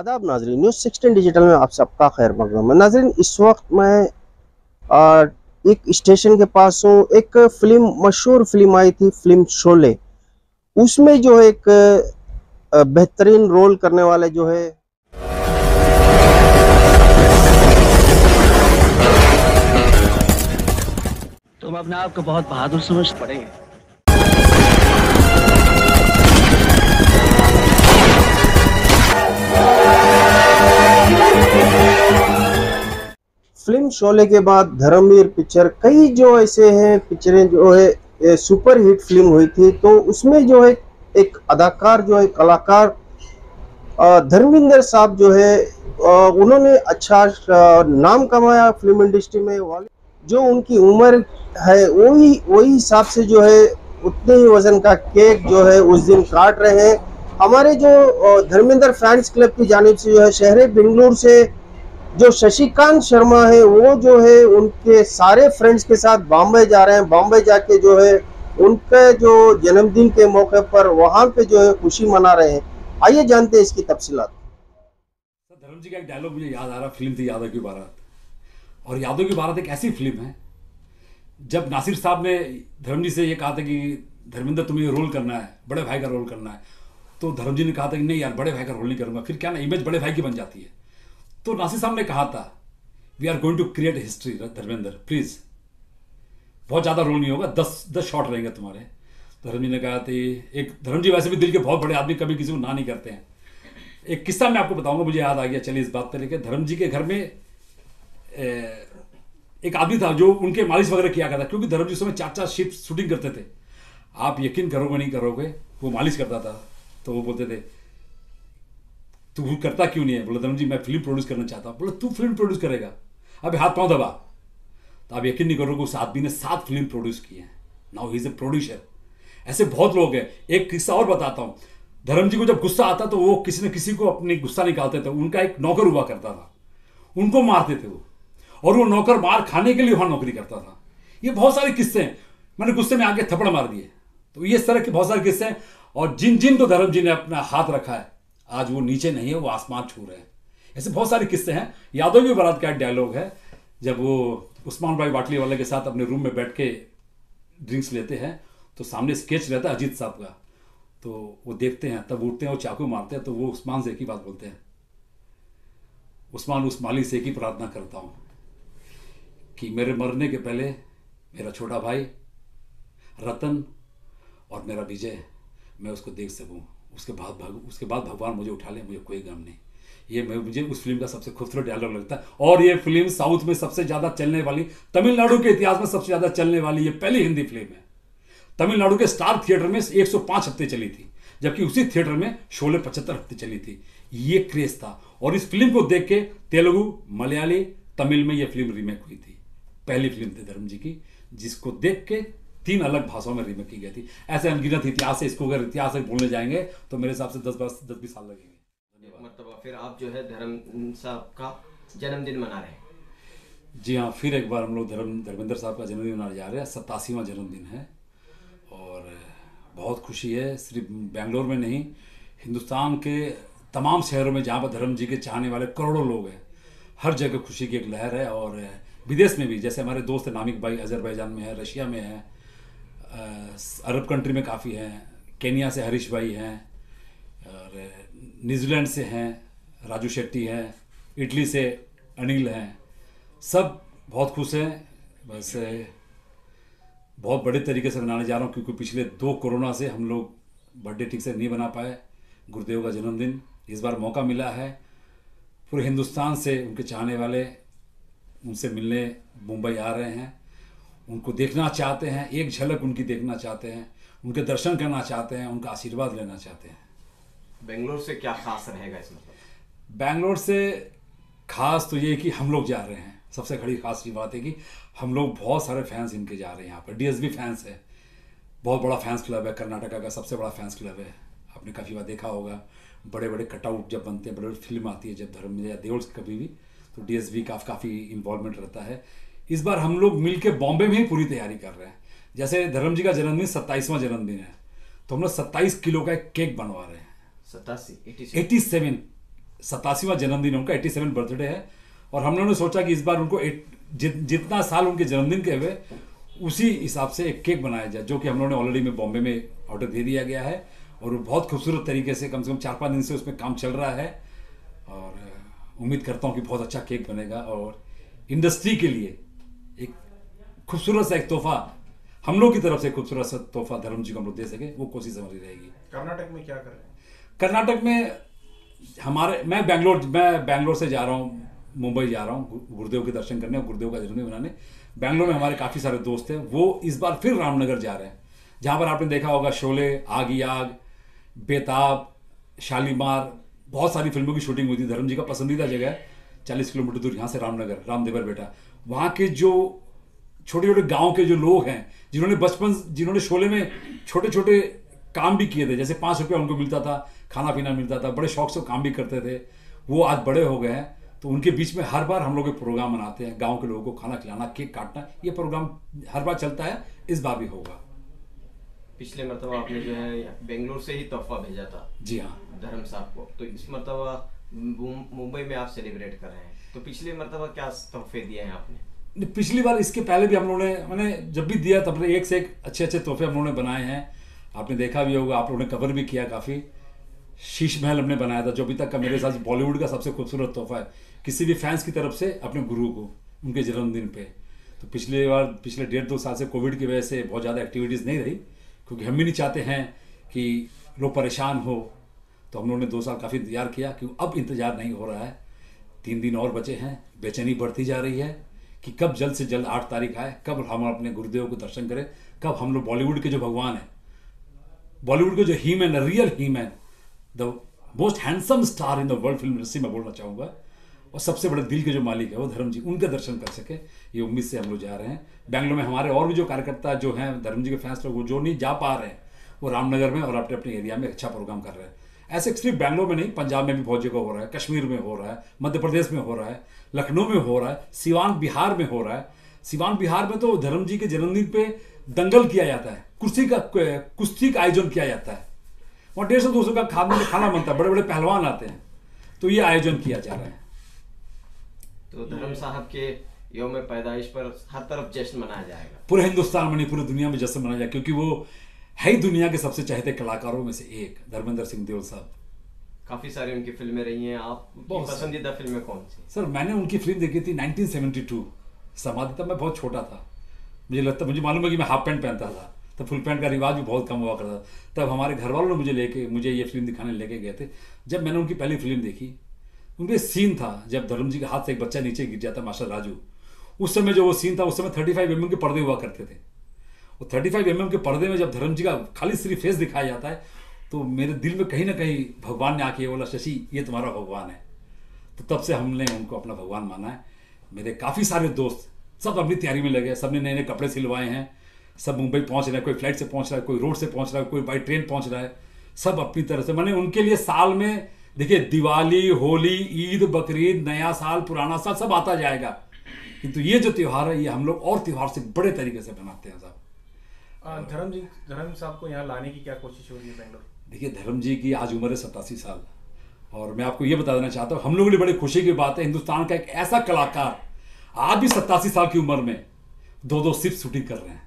आदाब नाजरीन news sixteen digital में आप सबका खैर मकदम है। नाजरीन इस वक्त मैं आ, एक स्टेशन के पास हूँ। एक फ़िल्म मशहूर फ़िल्म आई थी फ़िल्म शोले। उसमें जो है एक बेहतरीन रोल करने वाले जो है तुम अपने आप को बहुत बहादुर समझ पड़ेंगे शोले के बाद धर्मवीर पिक्चर, कई जो ऐसे हैं पिक्चरें जो है सुपर हिट फ़िल्म हुई थी तो उसमें जो है, एक अदाकार जो है, कलाकार धर्मेंद्र साहब जो है उन्होंने अच्छा नाम कमाया फ़िल्म इंडस्ट्री में। वाले जो उनकी उम्र है, वही वही हिसाब से जो है, उतने ही वज़न का केक जो है, उस दिन काट रहे हैं। हमारे जो धर्मेंद्र फैंस क्लब की जानिब से जो है, शहर बेंगलुरु से जो शशिकांत शर्मा है, वो जो है उनके सारे फ्रेंड्स के साथ बॉम्बे जा रहे हैं। बॉम्बे जाके जो है उनके जो जन्मदिन के मौके पर वहाँ पे जो है खुशी मना रहे हैं। आइए जानते हैं इसकी तफसीलात। धर्म जी का एक डायलॉग मुझे याद आ रहा फ़िल्म थी यादव की बारात। और यादव की बारात एक ऐसी फ़िल्म है, जब नासिर साहब ने धर्म जी से ये कहा था कि धर्मेंद्र तुम्हें रोल करना है, बड़े भाई का रोल करना है। तो धर्म जी ने कहा था कि नहीं यार, बड़े भाई का रोल नहीं करूँगा, फिर क्या ना इमेज बड़े भाई की बन जाती है। तो नासिर साहब ने कहा था we are going to create history Dharmendra please बहुत ज़्यादा रोल नहीं होगा, दस दस शॉट रहेंगे तुम्हारे। धर्म जी ने कहा था एक, धर्म जी वैसे भी दिल के बहुत बड़े आदमी, कभी किसी को ना नहीं करते हैं। एक किस्सा मैं आपको बताऊँगा, मुझे याद आ गया, चलिए इस बात पर लेकर धर्म जी के घर में एक आदमी था जो उनके मालिश वगैरह किया करता क्योंकि धर्म जी उस समय चार चार शिफ्ट शूटिंग करते थे। आप यकीन करोगे नहीं करोगे, वो मालिश करता था तो वो बोलते थे तू करता क्यों नहीं है? बोले धर्म जी मैं फ़िल्म प्रोड्यूस करना चाहता हूँ। बोले, तू फ़िल्म प्रोड्यूस करेगा। अभी हाथ पाँव दबा। तो आप यकीन नहीं करोगे, उस आदमी ने सात फ़िल्म प्रोड्यूस की हैं। Now he is a producer ऐसे बहुत लोग हैं। एक किस्सा और बताता हूँ। धर्म जी को जब गुस्सा आता तो वो किसी न किसी को अपनी गुस्सा निकालते थे। उनका एक नौकर हुआ करता था। उनको मारते थे वो। और वो नौकर मार खाने के लिए वहाँ नौकरी करता था। ये बहुत सारे किस्से हैं। मैंने गुस्से में आके थप्पड़ मार दिए। तो ये इस तरह के बहुत सारे किस्से हैं। और जिन जिन को धर्म जी ने अपना हाथ रखा है आज वो नीचे नहीं है, वो आसमान छू रहे हैं। ऐसे बहुत सारे किस्से हैं। यादव की बारात का डायलॉग है, जब वो उस्मान भाई बाटली वाले के साथ अपने रूम में बैठ के ड्रिंक्स लेते हैं तो सामने स्केच रहता है अजीत साहब का। तो वो देखते हैं, तब उठते हैं और चाकू मारते हैं तो वो उस्मान से ही बात बोलते हैं, उस्मान, उस मालिक से ही प्रार्थना करता हूँ कि मेरे मरने के पहले मेरा छोटा भाई, रतन और मेरा विजय, मैं उसको देख सकूँ। उसके बाद भग, उसके बाद भगवान मुझे उठा ले, मुझे कोई गम नहीं। ये मैं, मुझे उस फ़िल्म का सबसे खूबसूरत डायलॉग लगता है। और ये फ़िल्म साउथ में सबसे ज़्यादा चलने वाली, तमिलनाडु के इतिहास में सबसे ज़्यादा चलने वाली ये पहली हिंदी फ़िल्म है। तमिलनाडु के स्टार थिएटर में 105 हफ़्ते चली थी, जबकि उसी थिएटर में शोले पचहत्तर हफ़्ते चली थी। ये क्रेज था। और इस फ़िल्म को देख के तेलुगु, मलयाली, तमिल में ये फ़िल्म रीमेक हुई थी। पहली फ़िल्म थी धर्म जी की, जिसको देख के तीन अलग भाषाओं में रीमेक की गई थी। ऐसे अनगिनत इतिहास है इसको अगर इतिहास से बोलने जाएँगे तो मेरे हिसाब से दस बस दस बीस साल लगेंगे। मरतबा फिर आप जो है धर्म साहब का जन्मदिन मना रहे हैं। जी हाँ फिर एक बार हम लोग धर्म धर्मेंद्र साहब का जन्मदिन मनाने जा रहे हैं। सत्तासीवां जन्मदिन है और बहुत खुशी है। सिर्फ़ बेंगलोर में नहीं हिंदुस्तान के तमाम शहरों में जहाँ पर धर्म जी के चाहने वाले करोड़ों लोग हैं हर जगह खुशी की एक लहर है। और विदेश में भी जैसे हमारे दोस्त नामिक भाई अजरबैजान में है रशिया में है अरब कंट्री में काफ़ी हैं केनिया से हरीश भाई हैं, और न्यूजीलैंड से हैं, राजू शेट्टी हैं इटली से अनिल हैं, सब बहुत खुश हैं, बस बहुत बड़े तरीके से मनाने जा रहा हूँ क्योंकि पिछले दो कोरोना से हम लोग बर्थडे ठीक से नहीं बना पाए, गुरुदेव का जन्मदिन, इस बार मौका मिला है, पूरे हिंदुस्तान से उनके चाहने वाले उनसे मिलने मुंबई आ रहे हैं उनको देखना चाहते हैं एक झलक उनकी देखना चाहते हैं उनके दर्शन करना चाहते हैं उनका आशीर्वाद लेना चाहते हैं। बेंगलोर से क्या खास रहेगा इसमें बेंगलोर से खास तो ये कि हम लोग जा रहे हैं। सबसे खड़ी खास ये बात है कि हम लोग बहुत सारे फैंस इनके जा रहे हैं यहाँ पर। डीएसबी फैंस है। बहुत बड़ा फैंस क्लब है। कर्नाटका का सबसे बड़ा फैंस क्लब है। आपने काफ़ी बार देखा होगा। बड़े बड़े कटआउट जब बनते हैं बड़े बड़ी फ़िल्म आती है जब धर्म या देवल कभी भी तो डीएसबी का काफ़ी इन्वॉल्वमेंट रहता है। इस बार हम लोग मिल के बॉम्बे में ही पूरी तैयारी कर रहे हैं। जैसे धर्म जी का जन्मदिन सत्ताईसवां जन्मदिन है तो हम लोग सत्ताईस किलो का एक केक बनवा रहे हैं। सतासी एटी सेवन। सतासीवा जन्मदिन उनका एट्टी सेवन बर्थडे है। और हम लोगों ने सोचा कि इस बार उनको एट, जित, जितना साल उनके जन्मदिन के हुए उसी हिसाब से एक केक बनाया जाए जो कि हम लोगों ने ऑलरेडी में बॉम्बे में ऑर्डर दे दिया गया है। और बहुत खूबसूरत तरीके से कम से कम चार पाँच दिन से उसमें काम चल रहा है। और उम्मीद करता हूँ कि बहुत अच्छा केक बनेगा। और इंडस्ट्री के लिए एक खूबसूरत सा एक तोहफा हम लोग की तरफ़ से खूबसूरत सा तोहफा धर्म जी को हम लोग दे सके वो कोशिश हमारी रहेगी। कर्नाटक में क्या कर? रहे हैं कर्नाटक में हमारे मैं बैंगलोर मैं बैंगलोर से जा रहा हूँ मुंबई जा रहा हूँ गुरुदेव के दर्शन करने और गुरुदेव का जन्मदिन मनाने। बैंगलोर में हमारे काफ़ी सारे दोस्त हैं वो इस बार फिर रामनगर जा रहे हैं। जहाँ पर आपने देखा होगा शोले आग आग बेताब शालीमार बहुत सारी फ़िल्मों की शूटिंग हुई थी धर्म जी का पसंदीदा जगह है। चालीस किलोमीटर दूर यहाँ से रामनगर रामदेवर बेटा। वहाँ के जो छोटे छोटे गाँव के जो लोग हैं जिन्होंने बचपन जिन्होंने शोले में छोटे छोटे काम भी किए थे जैसे पाँच रुपया उनको मिलता था खाना पीना मिलता था बड़े शौक से काम भी करते थे वो आज बड़े हो गए हैं तो उनके बीच में हर बार हम लोग एक प्रोग्राम मनाते हैं गाँव के लोगों को खाना खिलाना केक काटना ये प्रोग्राम हर बार चलता है इस बार भी होगा। पिछले मरतबा आपने जो है बेंगलोर से ही तोहफा भेजा था जी हाँ। धर्म साहब को तो इस मरतबा मुंबई में आप सेलिब्रेट कर रहे हैं। तो पिछले मरतबा क्या तोहफे दिए हैं आपने? पिछली बार इसके पहले भी हम लोगों ने मैंने जब भी दिया तब एक से एक अच्छे अच्छे तोहफे हम लोगों ने बनाए हैं। आपने देखा भी होगा, आप लोगों ने कवर भी किया काफ़ी। शीश महल हमने बनाया था, जो अभी तक का मेरे साथ बॉलीवुड का सबसे खूबसूरत तोहफा है। किसी भी फैंस की तरफ़ से अपने गुरु को, उनके जन्मदिन पे। तो पिछले बार, पिछले डेढ़ दो साल से कोविड की वजह से बहुत ज़्यादा एक्टिविटीज़ नहीं रही, क्योंकि हम भी नहीं चाहते हैं कि लोग परेशान हो तो हम लोगों ने दो साल काफ़ी इंतज़ार किया कि अब इंतज़ार नहीं हो रहा है। तीन दिन और बचे हैं, बेचैनी बढ़ती जा रही है कि कब जल्द से जल्द आठ तारीख आए, कब हम अपने गुरुदेव को दर्शन करें, कब हम लोग बॉलीवुड के जो भगवान हैं, बॉलीवुड के जो he man real he man the most handsome star in the world film industry मैं बोलना चाहूँगा, और सबसे बड़े दिल के जो मालिक है वो धर्म जी उनके दर्शन कर सके, ये उम्मीद से हम लोग जा रहे हैं। बैंगलोर में हमारे और भी जो कार्यकर्ता जो हैं धर्म जी के फैंस लोग, वो जो नहीं जा पा रहे हैं, वो रामनगर में और अपने अपने एरिया में अच्छा प्रोग्राम कर रहे हैं। ऐसे सिर्फ़ बैंगलोर में नहीं पंजाब में भी बहुत जगह हो रहा है कश्मीर में हो रहा है मध्य प्रदेश में हो रहा है लखनऊ में हो रहा है सिवान बिहार में हो रहा है। सिवान बिहार में तो धर्म जी के जन्मदिन पे दंगल किया जाता है कुर्सी का कुश्ती का आयोजन किया जाता है। वहाँ डेढ़ सौ दो सौ का खाना खाना बनता है बड़े बड़े पहलवान आते हैं तो ये आयोजन किया जा रहा है। तो धर्म साहब के योम पैदाइश पर हर तरफ़ जश्न मनाया जाएगा। पूरे हिंदुस्तान में नहीं पूरी दुनिया में जश्न मनाया जाए क्योंकि वो है ही दुनिया के सबसे चाहते कलाकारों में से एक धर्मेंद्र सिंह देओल साहब। काफ़ी सारी उनकी फ़िल्में रही हैं। आप पसंदीदा फ़िल्में कौन सी? सर मैंने उनकी फ़िल्म देखी थी 1972 समाधि तब मैं बहुत छोटा था। मुझे लगता मुझे मालूम है कि मैं हाफ़ पैंट पहनता था। तब फुल पैंट का रिवाज भी बहुत कम हुआ करता था। तब हमारे घर वालों ने मुझे लेके मुझे ये फ़िल्म दिखाने लेके गए थे। जब मैंने उनकी पहली फ़िल्म देखी उनके सीन था जब धर्म जी के हाथ से एक बच्चा नीचे गिर जाता मास्टर राजू। उस समय जो वो सीन था उस समय थर्टी फाइव एम के पर्दे हुआ करते थे। वो थर्टी फाइव mm के पर्दे में जब धर्म जी का खाली सिर्फ़ फेस दिखाया जाता है तो मेरे दिल में कहीं ना कहीं भगवान ने आके बोला, शशि, ये तुम्हारा भगवान है। तो तब से हमने उनको अपना भगवान माना है। मेरे काफ़ी सारे दोस्त, सब अपनी तैयारी में लगे सबने नए नए कपड़े सिलवाए हैं। सब मुंबई पहुँच रहे हैं, कोई फ़्लाइट से पहुँच रहा है, कोई रोड से पहुँच रहा है, कोई बाई ट्रेन पहुँच रहा है। सब अपनी तरह से, मैंने उनके लिए साल में, देखिए, दिवाली, होली, ईद, बकरीद, नया साल, पुराना साल, सब आता जाएगा। किंतु ये जो त्यौहार है, ये हम लोग और त्यौहार से बड़े तरीके से मनाते हैं, साहब। धर्म जी धर्म साहब को यहाँ लाने की क्या कोशिश हो रही है बेंगलोर? देखिए धर्म जी की आज उम्र है सतासी साल। और मैं आपको ये बता देना चाहता हूँ, हम लोगों के लिए बड़ी खुशी की बात है, हिंदुस्तान का एक ऐसा कलाकार आज भी सत्तासी साल की उम्र में दो दो सिर्फ़ शूटिंग कर रहे हैं।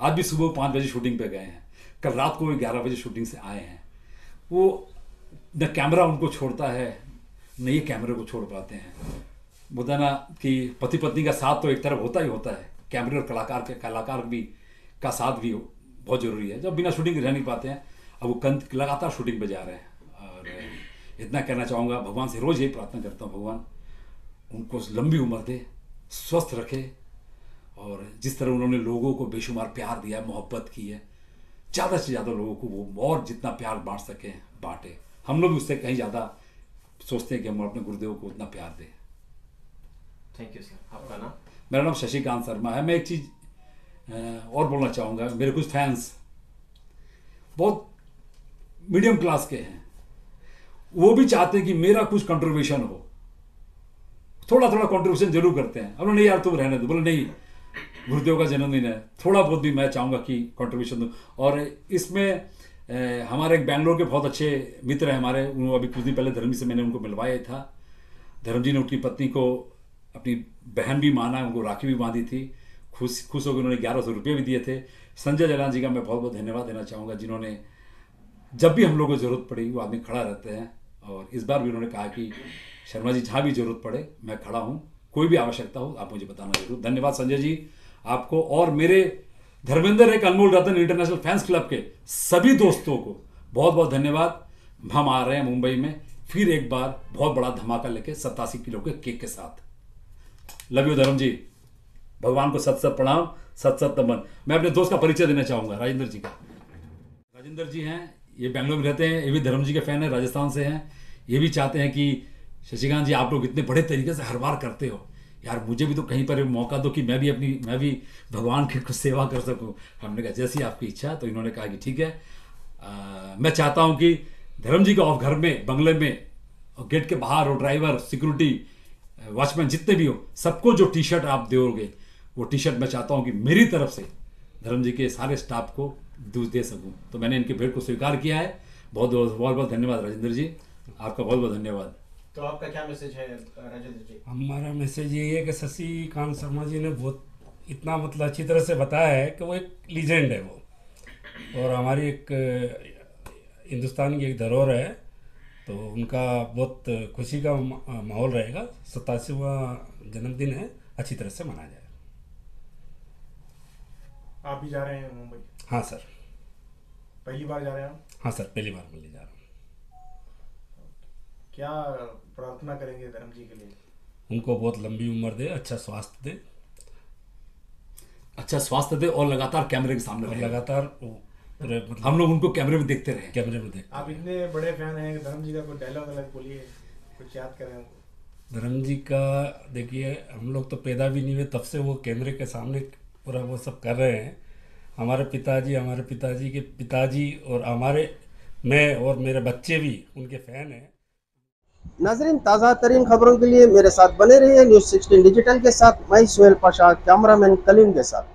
आज भी सुबह पाँच बजे शूटिंग पे गए हैं। कल रात को भी ग्यारह बजे शूटिंग से आए हैं। वो न कैमरा उनको छोड़ता है, न ये कैमरे को छोड़ पाते हैं। बोलता ना कि पति पत्नी का साथ तो एक तरफ़ होता ही होता है। कैमरे और कलाकार के कलाकार भी का साथ भी बहुत ज़रूरी है। जब बिना शूटिंग के रह नहीं पाते हैं अब वो कंत लगातार शूटिंग पे जा रहे हैं। और इतना कहना चाहूँगा भगवान से रोज़ यही प्रार्थना करता हूँ भगवान उनको लंबी उम्र दे स्वस्थ रखे। और जिस तरह उन्होंने लोगों को बेशुमार प्यार दिया है मोहब्बत की है ज़्यादा से ज़्यादा लोगों को वो और जितना प्यार बांट सके बांटे। हम लोग उससे कहीं ज़्यादा सोचते हैं कि हम अपने गुरुदेव को उतना प्यार दें। थैंक यू सर आपका नाम? मेरा नाम शशिकांत शर्मा है। मैं एक चीज़ और बोलना चाहूँगा, मेरे कुछ फैंस बहुत मीडियम क्लास के हैं। वो भी चाहते हैं कि मेरा कुछ कंट्रीब्यूशन हो। थोड़ा थोड़ा कंट्रीब्यूशन ज़रूर करते हैं। अब नहीं यार, तुम रहने दो। बोले, नहीं, गुरुदेव का जन्मदिन है। थोड़ा बहुत भी मैं चाहूँगा कि कंट्रीब्यूशन दूँ। और इसमें हमारे एक बैंगलोर के बहुत अच्छे मित्र हैं हमारे। उन्होंने अभी कुछ दिन पहले धर्म जी से मैंने उनको मिलवाया था। धर्म जी ने उनकी पत्नी को अपनी बहन भी माना, उनको राखी भी बांधी थी। खुश खुश होकर उन्होंने ग्यारह सौ रुपये भी दिए थे। संजय जलान जी का मैं बहुत बहुत धन्यवाद देना चाहूँगा, जिन्होंने जब भी हम लोगों को ज़रूरत पड़ी, वो आदमी खड़ा रहते हैं और इस बार भी उन्होंने कहा कि शर्मा जी, जहाँ भी ज़रूरत पड़े, मैं खड़ा हूँ। कोई भी आवश्यकता हो, आप मुझे बताना ज़रूर। धन्यवाद संजय जी। आपको और मेरे धर्मेंद्र एक अनमोल रतन इंटरनेशनल फैंस क्लब के सभी दोस्तों को बहुत बहुत धन्यवाद। हम आ रहे हैं मुंबई में, फिर एक बार बहुत बड़ा धमाका लेके सत्तासी किलो के केक के साथ। लव यू धर्म जी। भगवान को सत सत प्रणाम सत सत नमन। मैं अपने दोस्त का परिचय देना चाहूँगा राजेंद्र जी का। राजेंद्र जी हैं ये बेंगलोर में रहते हैं ये भी धर्म जी के फ़ैन है राजस्थान से हैं। ये भी चाहते हैं कि शशिकांत जी आप लोग इतने बड़े तरीके से हर बार करते हो। यार मुझे भी तो कहीं पर मौका दो कि मैं भी अपनी मैं भी भगवान की कुछ सेवा कर सकूँ। हमने कहा जैसी आपकी इच्छा तो इन्होंने कहा कि ठीक है। आ, मैं चाहता हूँ कि धर्म जी का ऑफ़ घर में बंगले में और गेट के बाहर और ड्राइवर सिक्योरिटी वॉचमैन जितने भी हो सबको जो टी शर्ट आप दोगे वो टी शर्ट मैं चाहता हूँ कि मेरी तरफ़ से धर्म जी के सारे स्टाफ को दूध दे सकूँ। तो मैंने इनके भेंट को स्वीकार किया है। बहुत बहुत बहुत बहुत धन्यवाद राजेंद्र जी। आपका बहुत बहुत धन्यवाद। तो आपका क्या मैसेज है राजेंद्र जी? हमारा मैसेज यही है कि शशि कांत शर्मा जी ने बहुत इतना मतलब अच्छी तरह से बताया है कि वो एक लीजेंड है वो। और हमारी एक हिंदुस्तान की एक धरोहर है। तो उनका बहुत खुशी का माहौल रहेगा। सतासीवा जन्मदिन है। अच्छी तरह से मनाया जाए। आप भी जा रहे हैं मुंबई? हाँ सर। पहली बार जा रहे हैं आप? हाँ सर पहली बार मिलने जा रहा हूँ। क्या प्रार्थना करेंगे धर्म जी के लिए? उनको बहुत लंबी उम्र दे अच्छा स्वास्थ्य दे। अच्छा स्वास्थ्य दे और लगातार कैमरे के सामने रहे। लगातार मतलब हम लोग उनको कैमरे में देखते रहे। कैमरे में देख आप इतने बड़े फ़ैन हैं धर्म जी का कोई डायलॉग अलग बोलिए कुछ याद करें धर्म जी का देखिए हम लोग तो पैदा भी नहीं हुए तब से वो कैमरे के सामने पूरा वो सब कर रहे हैं। हमारे पिताजी हमारे पिताजी के पिताजी और हमारे, मैं और मेरे बच्चे भी उनके फ़ैन हैं। नाजरीन, ताज़ा तरीन खबरों के लिए मेरे साथ बने रहिए न्यूज़ सिक्सटीन डिजिटल के साथ। मई सुहेल पाशा, कैमरामैन कलीम के साथ।